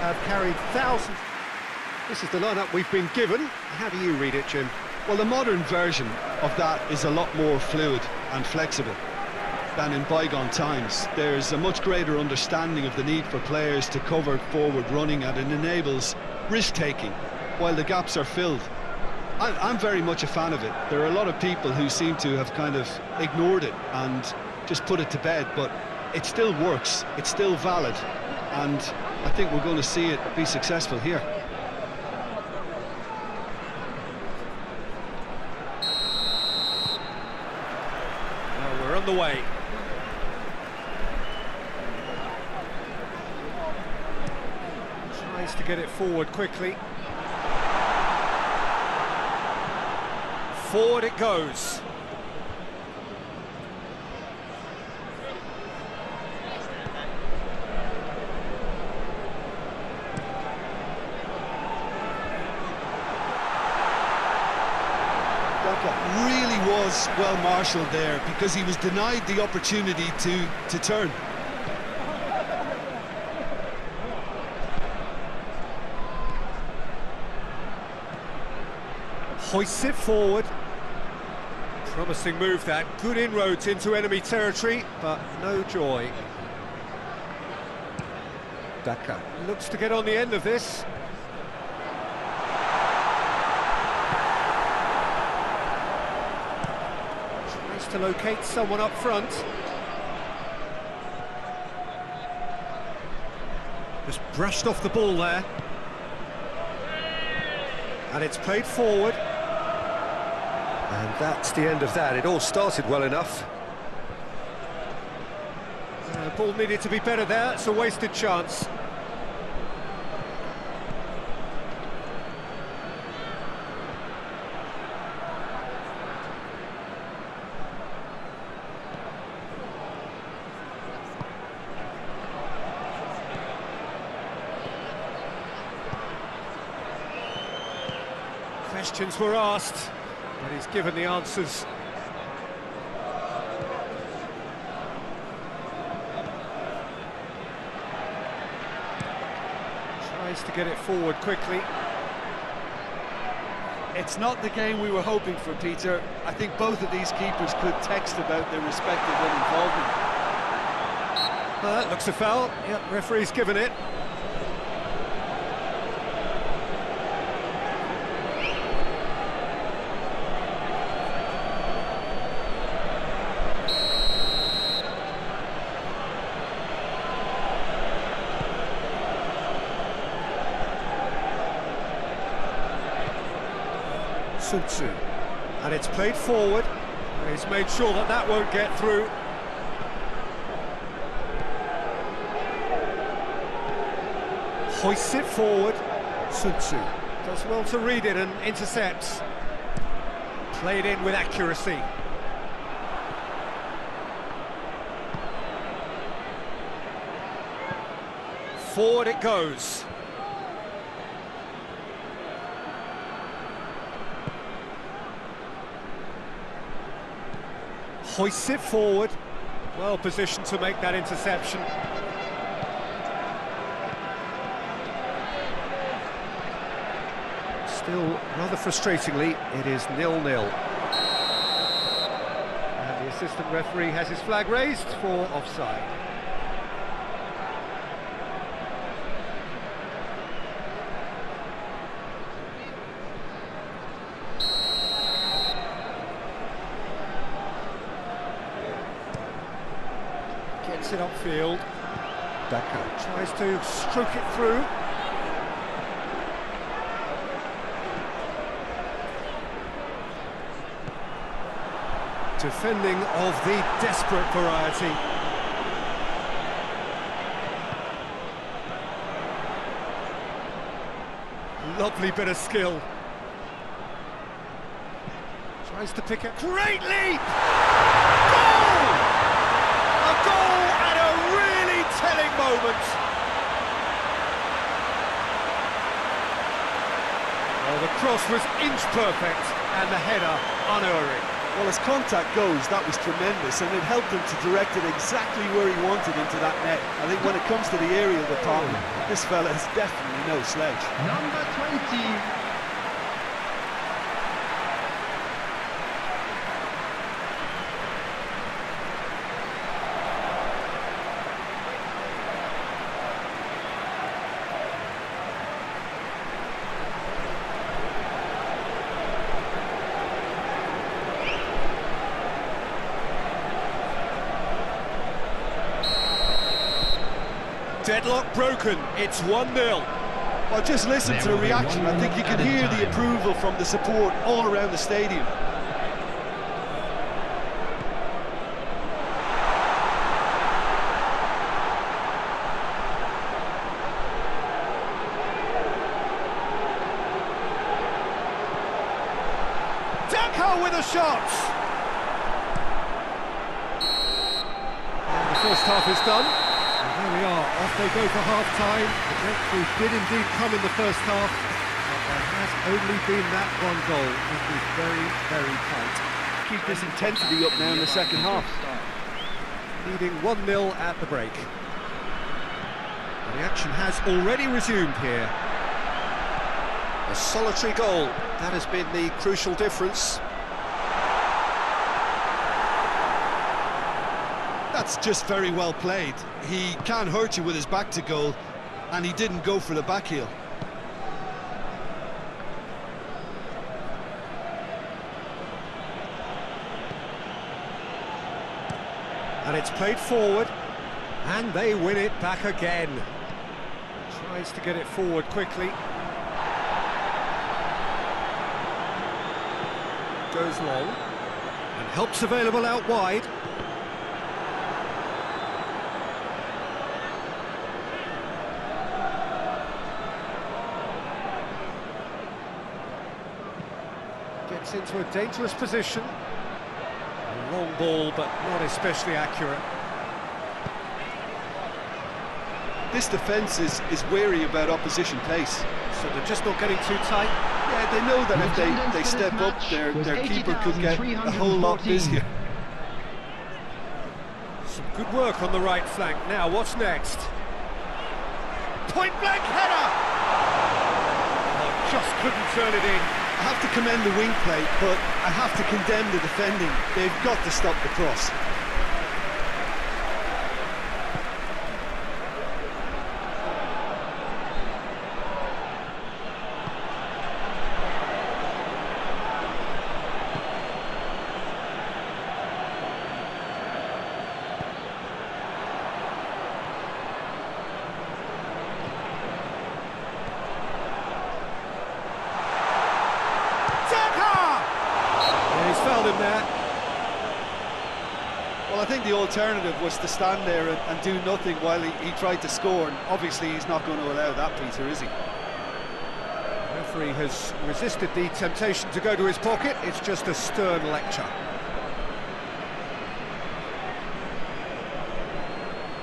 have carried thousands. This is the lineup we've been given. How do you read it, Jim? Well, the modern version of that is a lot more fluid and flexible than in bygone times. There's a much greater understanding of the need for players to cover forward running and it enables risk-taking while the gaps are filled. I- I'm very much a fan of it. There are a lot of people who seem to have kind of ignored it and just put it to bed, but it still works, it's still valid, and I think we're going to see it be successful here. We're on the way. Tries to get it forward quickly. Forward it goes. Daka well marshalled there because he was denied the opportunity to, to turn. Hoists it forward. Promising move that. Good inroads into enemy territory, but no joy. Daka looks to get on the end of this. Tries to locate someone up front. Just brushed off the ball there. And it's played forward. And that's the end of that. It all started well enough. Uh, ball needed to be better there. It's a wasted chance. Questions were asked, but he's given the answers. Tries to get it forward quickly. It's not the game we were hoping for, Peter. I think both of these keepers could text about their respective involvement. Uh, looks a foul. Yep, referee's given it. Sun. And it's played forward. He's made sure that that won't get through. hoists it forward. Sun does well to read it and intercepts. Played in with accuracy. Forward it goes. Hoists it forward. Well positioned to make that interception. Still, rather frustratingly, it is nil-nil. And the assistant referee has his flag raised for offside. Gets it upfield. Daka tries to stroke it through. Defending of the desperate variety. Lovely bit of skill. Tries to pick a great leap! Goal! A goal at a really telling moment. Oh, the cross was inch perfect and the header unerring. Well, as contact goes, that was tremendous, and it helped him to direct it exactly where he wanted into that net. I think when it comes to the aerial department, this fella is definitely no sledge. Number 20, Deadlock broken, it's 1-0. Well, just listen to the reaction. I think you can hear the approval from the support all around the stadium. Daka with a shot! And the first half is done. There we are, off they go for half-time. The breakthrough did indeed come in the first half, but there has only been that one goal. It was very, very tight. Keep this intensity up now in the second half. Leading 1-0 at the break. The action has already resumed here. A solitary goal, that has been the crucial difference. That's just very well played. He can't hurt you with his back to goal, and he didn't go for the back heel. And it's played forward, and they win it back again. Tries to get it forward quickly. Goes long, and helps available out wide. Gets into a dangerous position. A long ball, but not especially accurate. This defence is, is wary about opposition pace. So they're just not getting too tight. Yeah, they know that if they, they step up, their, their keeper could get a whole lot busier. Some good work on the right flank. Now, what's next? Point blank header! Oh, just couldn't turn it in. I have to commend the wing play, but I have to condemn the defending. They've got to stop the cross. Him there. Well, I think the alternative was to stand there and, and do nothing while he, he, tried to score, and obviously he's not going to allow that, Peter, is he? The referee has resisted the temptation to go to his pocket. It's just a stern lecture.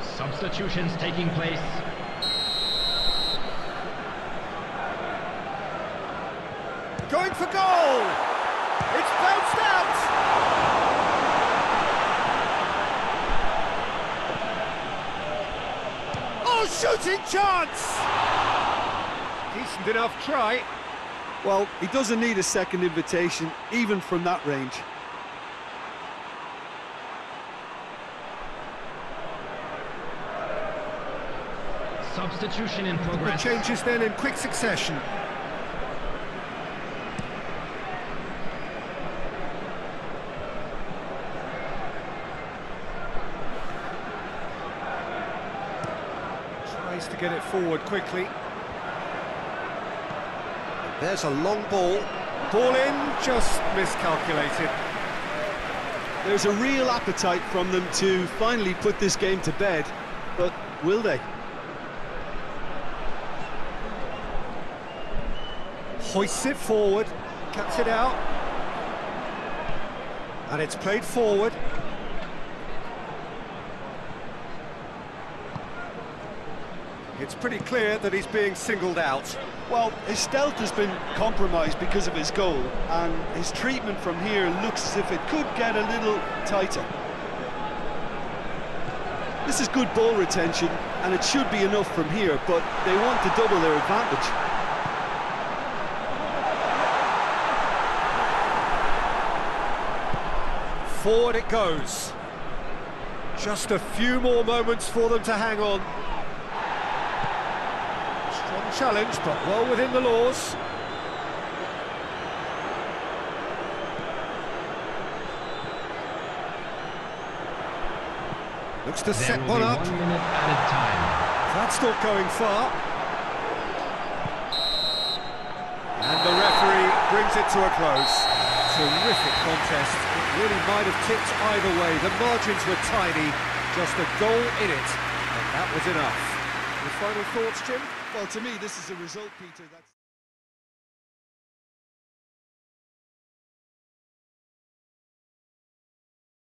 Substitutions taking place. Going for goal! It's bounced out! Oh, shooting chance! Decent enough try. Well, he doesn't need a second invitation, even from that range. Substitution in progress. The changes then in quick succession. to get it forward quickly. There's a long ball. Ball in, just miscalculated. There's a real appetite from them to finally put this game to bed, but will they? hoists it forward, cuts it out. And it's played forward. It's pretty clear that he's being singled out. Well, his stealth has been compromised because of his goal, and his treatment from here looks as if it could get a little tighter. This is good ball retention, and it should be enough from here, but they want to double their advantage. Forward it goes. Just a few more moments for them to hang on. Challenge, but well within the laws. Looks to There set one up. one minute added time. That's not going far. And the referee brings it to a close. Terrific contest. It really might have tipped either way. The margins were tiny, just a goal in it, and that was enough. Your final thoughts, Jim? Well, to me, this is a result, Peter, that's...